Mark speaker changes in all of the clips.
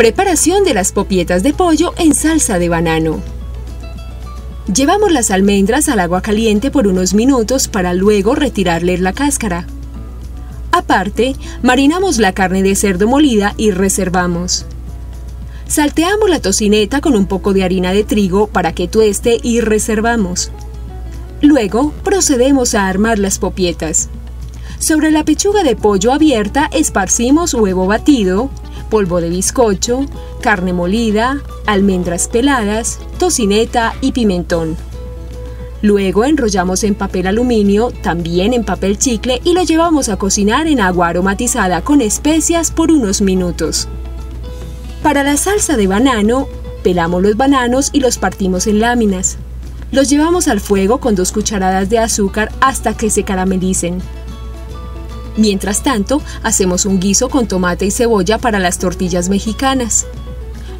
Speaker 1: Preparación de las popietas de pollo en salsa de banano. Llevamos las almendras al agua caliente por unos minutos para luego retirarles la cáscara. Aparte, marinamos la carne de cerdo molida y reservamos. Salteamos la tocineta con un poco de harina de trigo para que tueste y reservamos. Luego procedemos a armar las popietas. Sobre la pechuga de pollo abierta esparcimos huevo batido, polvo de bizcocho, carne molida, almendras peladas, tocineta y pimentón. Luego enrollamos en papel aluminio, también en papel chicle y lo llevamos a cocinar en agua aromatizada con especias por unos minutos. Para la salsa de banano, pelamos los bananos y los partimos en láminas. Los llevamos al fuego con dos cucharadas de azúcar hasta que se caramelicen. Mientras tanto, hacemos un guiso con tomate y cebolla para las tortillas mexicanas.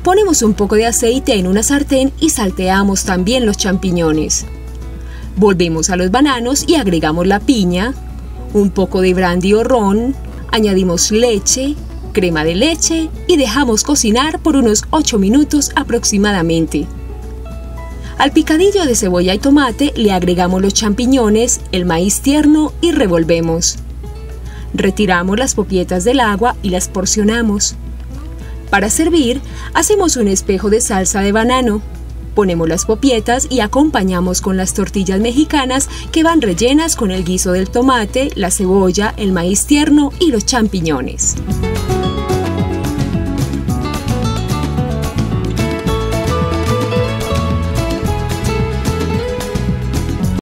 Speaker 1: Ponemos un poco de aceite en una sartén y salteamos también los champiñones. Volvemos a los bananos y agregamos la piña, un poco de brandy o ron, añadimos leche, crema de leche y dejamos cocinar por unos 8 minutos aproximadamente. Al picadillo de cebolla y tomate le agregamos los champiñones, el maíz tierno y revolvemos. Retiramos las popietas del agua y las porcionamos. Para servir, hacemos un espejo de salsa de banano. Ponemos las popietas y acompañamos con las tortillas mexicanas que van rellenas con el guiso del tomate, la cebolla, el maíz tierno y los champiñones.